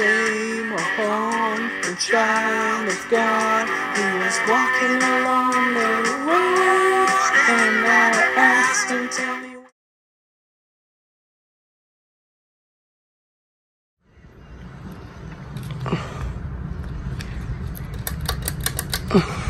came upon the child of God he was walking along the road, and I asked him, Tell me. Ugh.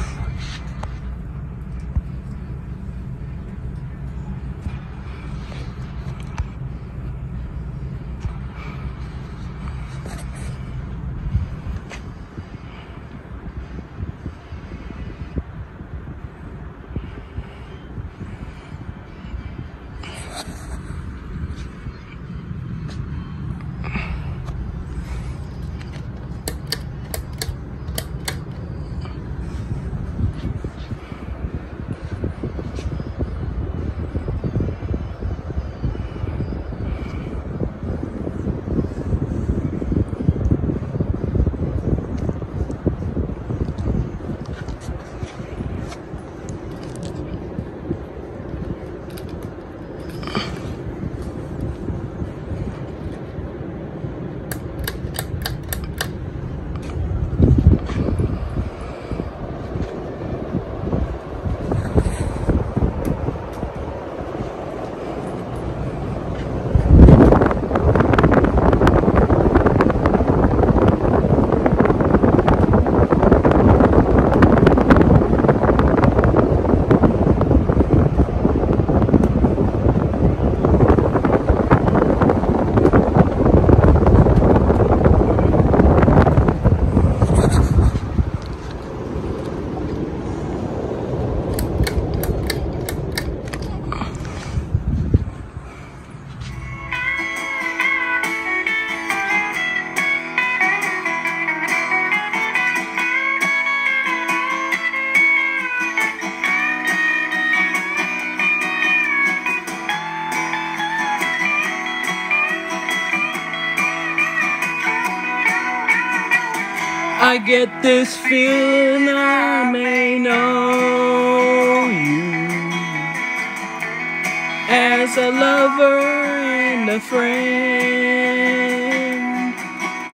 I get this feeling I may know you as a lover and a friend.